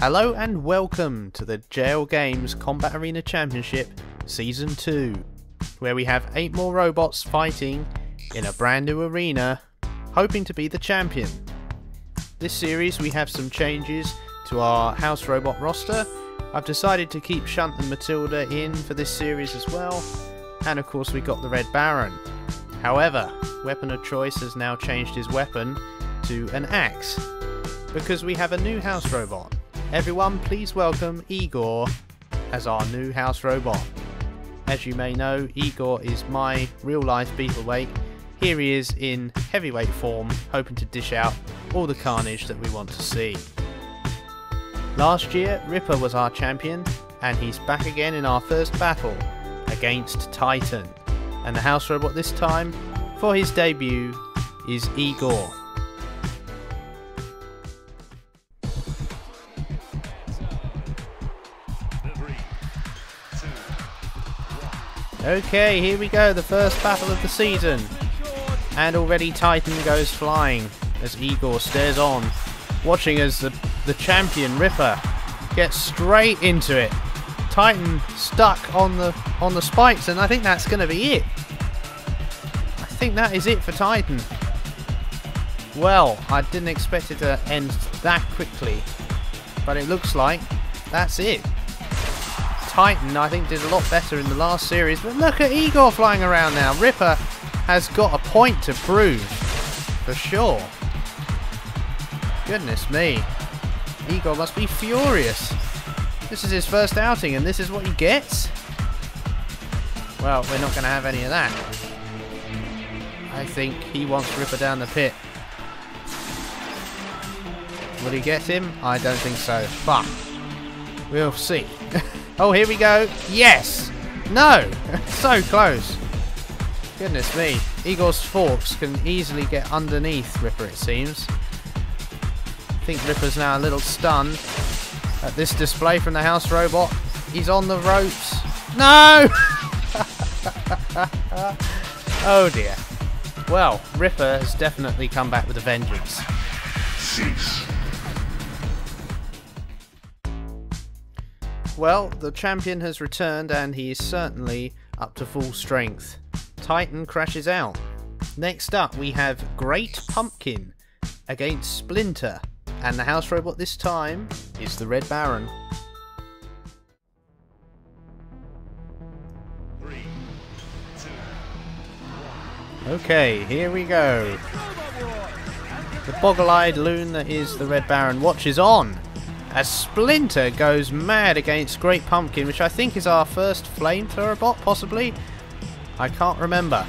Hello and welcome to the J-LGames Combat Arena Championship Season 2, where we have 8 more robots fighting in a brand new arena, hoping to be the champion. This series we have some changes to our house robot roster. I've decided to keep Shunt and Matilda in for this series as well, and of course we got the Red Baron. However, weapon of choice has now changed his weapon to an axe, because we have a new house robot. Everyone, please welcome Igor as our new house robot. As you may know, Igor is my real life Beetleweight. Here he is in heavyweight form, hoping to dish out all the carnage that we want to see. Last year, Ripper was our champion, and he's back again in our first battle against Titan. And the house robot this time, for his debut, is Igor. Okay, here we go, the first battle of the season. And already Titan goes flying as Igor stares on, watching as the, the champion Ripper gets straight into it. Titan stuck on the on the spikes and I think that's going to be it. I think that is it for Titan. Well, I didn't expect it to end that quickly, but it looks like that's it. Titan, I think, did a lot better in the last series. But look at Igor flying around now. Ripper has got a point to prove, for sure. Goodness me. Igor must be furious. This is his first outing, and this is what he gets? Well, we're not going to have any of that. I think he wants Ripper down the pit. Will he get him? I don't think so. But we'll see. Oh, here we go. Yes! No! so close. Goodness me. Igor's forks can easily get underneath Ripper, it seems. I think Ripper's now a little stunned at this display from the house robot. He's on the ropes. No! oh dear. Well, Ripper has definitely come back with a vengeance. Cease. Well, the champion has returned and he is certainly up to full strength. Titan crashes out. Next up, we have Great Pumpkin against Splinter, and the house robot this time is the Red Baron. Okay, here we go. The boggle-eyed loon that is the Red Baron watches on as Splinter goes mad against Great Pumpkin, which I think is our first flamethrower bot, possibly? I can't remember.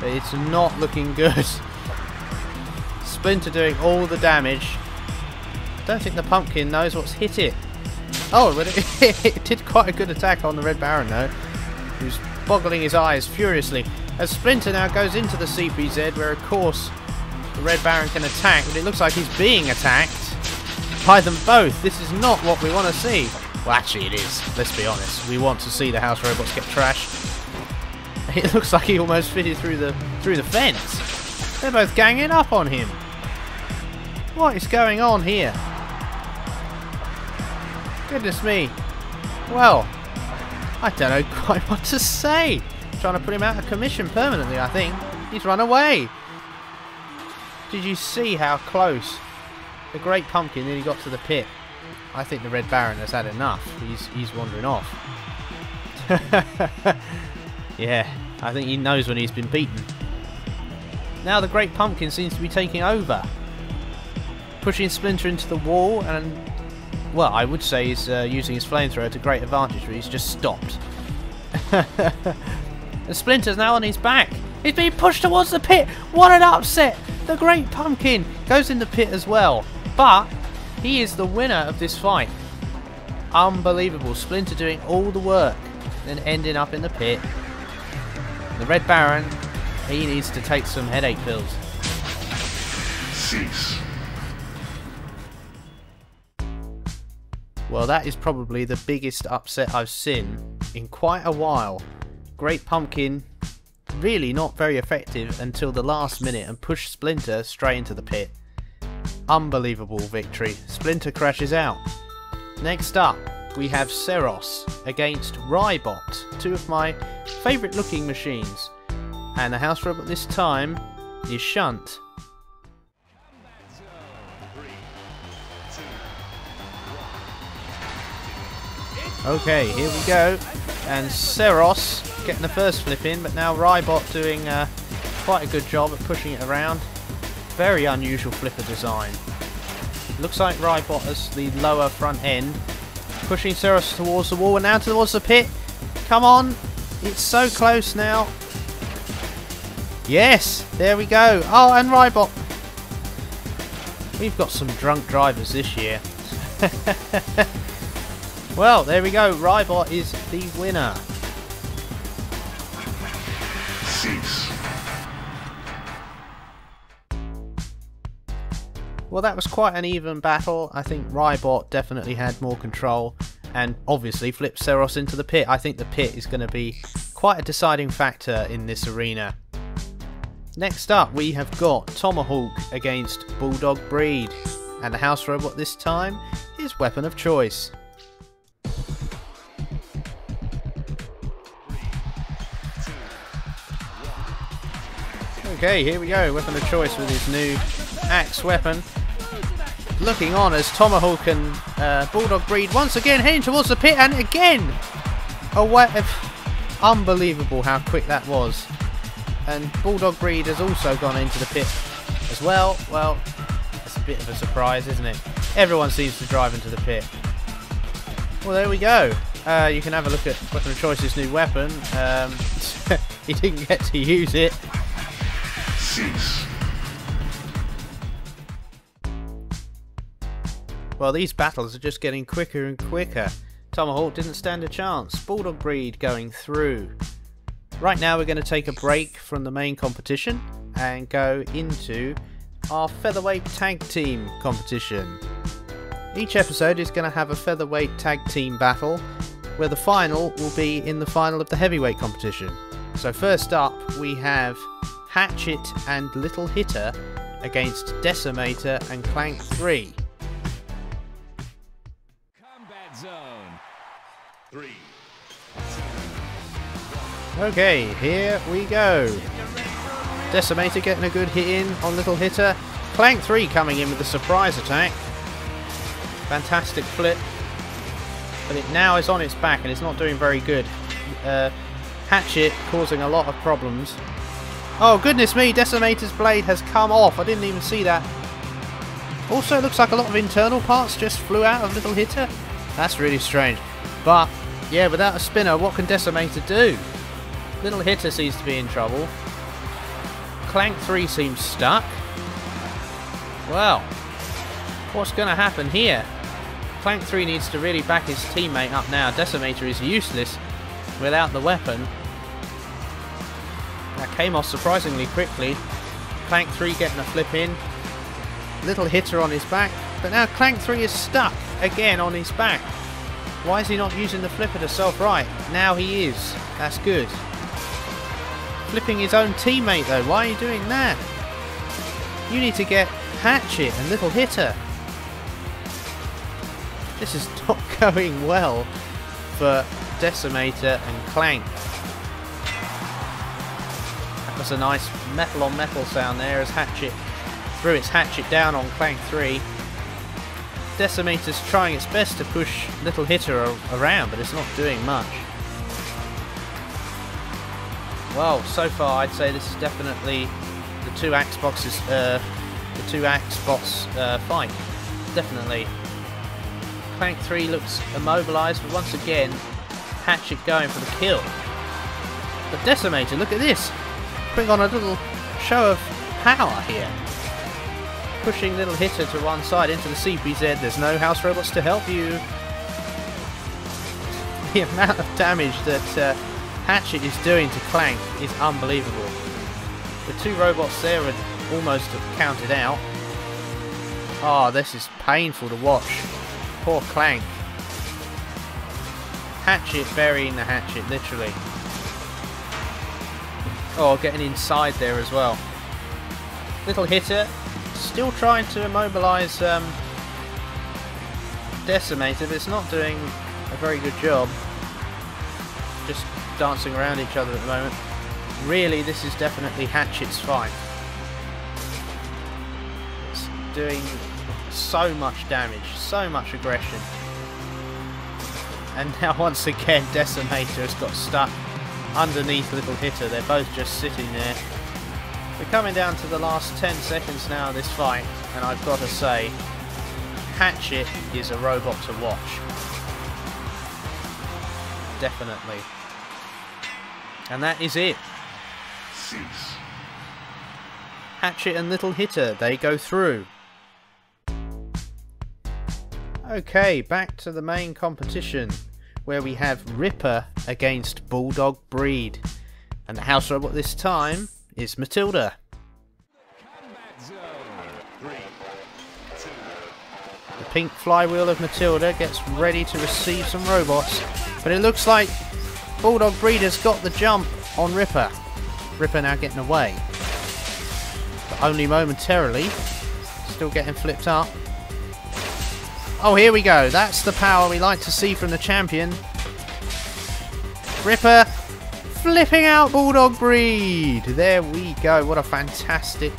But it's not looking good. Splinter doing all the damage. don't think the pumpkin knows what's hit it. Oh, but it, it did quite a good attack on the Red Baron, though. Who's boggling his eyes furiously. As Splinter now goes into the CPZ, where, of course, the Red Baron can attack, but it looks like he's being attacked by them both. This is not what we want to see. Well, actually it is. Let's be honest. We want to see the house robots get trashed. It looks like he almost fitted through the through the fence. They're both ganging up on him. What is going on here? Goodness me. Well, I don't know quite what to say. Trying to put him out of commission permanently, I think. He's run away. Did you see how close the Great Pumpkin nearly got to the pit. I think the Red Baron has had enough. He's he's wandering off. yeah, I think he knows when he's been beaten. Now the Great Pumpkin seems to be taking over. Pushing Splinter into the wall and, well, I would say he's uh, using his flamethrower to great advantage, but he's just stopped. and Splinter's now on his back. He's being pushed towards the pit. What an upset! The Great Pumpkin goes in the pit as well. But he is the winner of this fight. Unbelievable. Splinter doing all the work, then ending up in the pit. The Red Baron, he needs to take some headache pills. Cease. Well, that is probably the biggest upset I've seen in quite a while. Great Pumpkin, really not very effective until the last minute and pushed Splinter straight into the pit. Unbelievable victory. Splinter crashes out. Next up, we have Seros against Rybot, two of my favourite looking machines. And the house robot this time is Shunt. Okay, here we go. And Seros getting the first flip in, but now Rybot doing uh, quite a good job at pushing it around. Very unusual flipper design. Looks like Rybot has the lower front end. Pushing Seros towards the wall and now towards the pit. Come on. It's so close now. Yes, there we go. Oh, and Rybot. We've got some drunk drivers this year. Well, there we go. Rybot is the winner. Well, that was quite an even battle. I think Rybot definitely had more control and obviously flipped Seros into the pit. I think the pit is going to be quite a deciding factor in this arena. Next up, we have got Tomahawk against Bulldog Breed, and the house robot this time is weapon of choice. Okay, here we go. Weapon of choice with his new axe weapon. Looking on as Tomahawk and uh, Bulldog Breed once again heading towards the pit and again! A oh, unbelievable how quick that was. And Bulldog Breed has also gone into the pit as well. Well, it's a bit of a surprise, isn't it? Everyone seems to drive into the pit. Well, there we go. Uh, you can have a look at Weapon of Choice's new weapon. Um, he didn't get to use it. Cease. Well, these battles are just getting quicker and quicker. Tomahawk didn't stand a chance. Bulldog Breed going through. Right now we're going to take a break from the main competition and go into our featherweight tag team competition. Each episode is going to have a featherweight tag team battle where the final will be in the final of the heavyweight competition. So first up we have Hatchet and Little Hitter against Decimator and Clank 3. Combat Zone. Three. Okay, here we go. Decimator getting a good hit in on Little Hitter. Clank 3 coming in with a surprise attack. Fantastic flip. But it now is on its back and it's not doing very good. Uh, Hatchet causing a lot of problems. Oh, goodness me, Decimator's blade has come off. I didn't even see that. Also, looks like a lot of internal parts just flew out of Little Hitter. That's really strange. But, yeah, without a spinner, what can Decimator do? Little Hitter seems to be in trouble. Clank 3 seems stuck. Well, what's going to happen here? Clank 3 needs to really back his teammate up now. Decimator is useless without the weapon. That came off surprisingly quickly. Clank 3 getting a flip in. Little hitter on his back. But now Clank 3 is stuck again on his back. Why is he not using the flipper to self-right? Now he is. That's good. Flipping his own teammate though. Why are you doing that? You need to get Hatchet and Little Hitter. This is not going well for Decimator and Clank. A nice metal on metal sound there as Hatchet threw its hatchet down on Clank 3. Decimator's trying its best to push Little Hitter around, but it's not doing much. Well, so far I'd say this is definitely the two axe boxes, uh, the two axe box uh, fight. Definitely. Clank 3 looks immobilised, but once again, Hatchet going for the kill. But Decimator, look at this! Putting on a little show of power here. Pushing little hitter to one side into the CPZ. There's no house robots to help you. The amount of damage that uh, Hatchet is doing to Clank is unbelievable. The two robots there would almost counted out. Oh, this is painful to watch. Poor Clank. Hatchet burying the hatchet, literally. Oh, getting inside there as well. Little hitter, still trying to immobilise um, Decimator, but it's not doing a very good job. Just dancing around each other at the moment. Really, this is definitely Hatchet's fight. It's doing so much damage, so much aggression. And now once again Decimator has got stuck underneath Little Hitter. They're both just sitting there. We're coming down to the last 10 seconds now of this fight, and I've got to say, Hatchet is a robot to watch. Definitely. And that is it. Hatchet and Little Hitter, they go through. Okay, back to the main competition, where we have Ripper against Bulldog Breed. And the house robot this time is Matilda. The pink flywheel of Matilda gets ready to receive some robots, but it looks like Bulldog Breed has got the jump on Ripper. Ripper now getting away. But only momentarily. Still getting flipped up. Oh, here we go. That's the power we like to see from the champion. Ripper flipping out Bulldog Breed. There we go. What a fantastic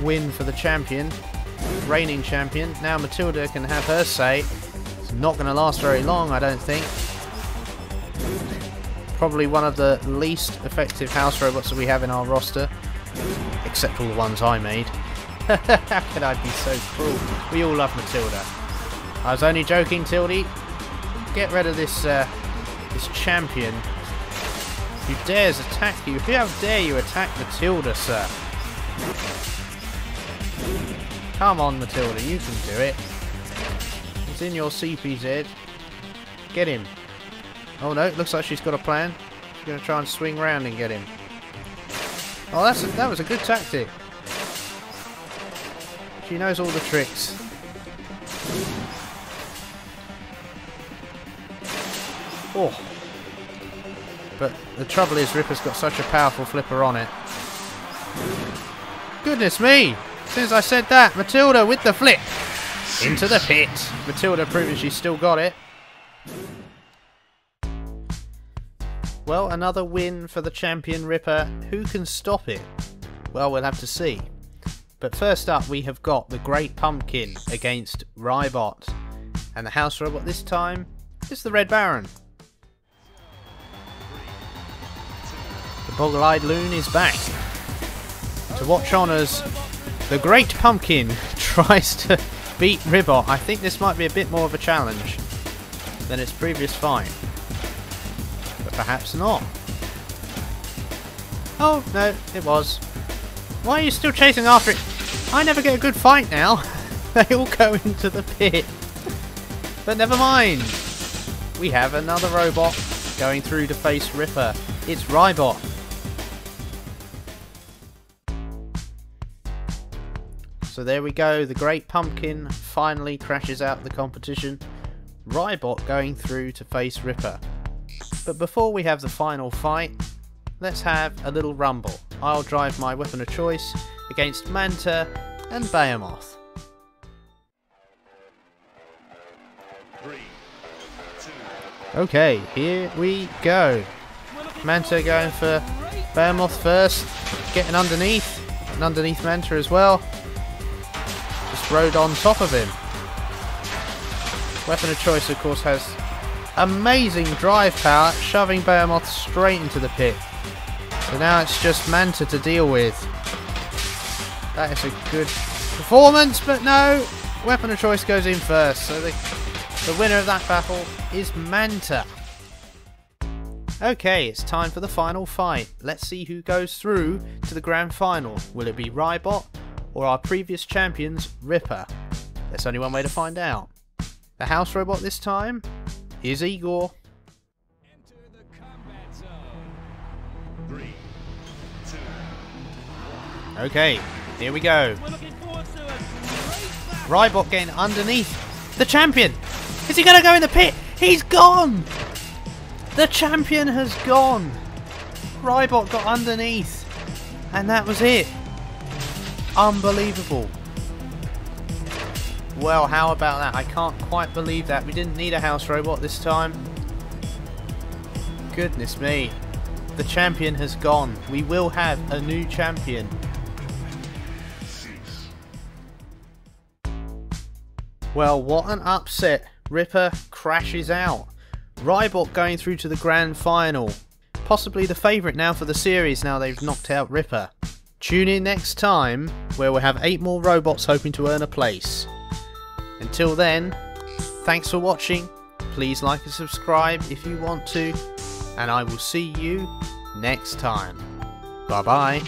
win for the champion. Reigning champion. Now Matilda can have her say. It's not going to last very long, I don't think. Probably one of the least effective house robots that we have in our roster. Except all the ones I made. How can I be so cruel? We all love Matilda. I was only joking, Tildy. Get rid of this uh, this champion who dares attack you. How dare you attack Matilda, sir? Come on, Matilda, you can do it. It's in your CPZ. Get him. Oh no, looks like she's got a plan. She's going to try and swing round and get him. Oh, that's a, that was a good tactic. She knows all the tricks. Oh. But the trouble is Ripper's got such a powerful flipper on it. Goodness me! Since I said that, Matilda with the flip! Into the pit! Matilda proving she's still got it. Well, another win for the champion Ripper. Who can stop it? Well, we'll have to see. But first up, we have got the Great Pumpkin against Rybot. And the house robot this time is the Red Baron. Boggle-Eyed Loon is back. To watch on as the Great Pumpkin tries to beat Rybot. I think this might be a bit more of a challenge than its previous fight. But perhaps not. Oh, no, it was. Why are you still chasing after it? I never get a good fight now. they all go into the pit. but never mind. We have another robot going through to face Ripper. It's Rybot. So there we go, the Great Pumpkin finally crashes out the competition. Rybot going through to face Ripper. But before we have the final fight, let's have a little rumble. I'll drive my weapon of choice against Manta and Behemoth. Okay, here we go. Manta going for Behemoth first, getting underneath, and underneath Manta as well rode on top of him. Weapon of choice, of course, has amazing drive power, shoving Behemoth straight into the pit. So now it's just Manta to deal with. That is a good performance, but no! Weapon of choice goes in first, so the, the winner of that battle is Manta. Okay, it's time for the final fight. Let's see who goes through to the grand final. Will it be Rybot or our previous champions, Ripper? There's only one way to find out. The house robot this time is Igor. Okay, here we go. Rybot getting underneath the champion. Is he going to go in the pit? He's gone! The champion has gone. Rybot got underneath. And that was it. Unbelievable. Well, how about that? I can't quite believe that. We didn't need a house robot this time. Goodness me. The champion has gone. We will have a new champion. Well, what an upset. Ripper crashes out. Rybot going through to the grand final. Possibly the favourite now for the series now they've knocked out Ripper. Tune in next time where we'll have 8 more robots hoping to earn a place. Until then, thanks for watching. Please like and subscribe if you want to. And I will see you next time. Bye bye.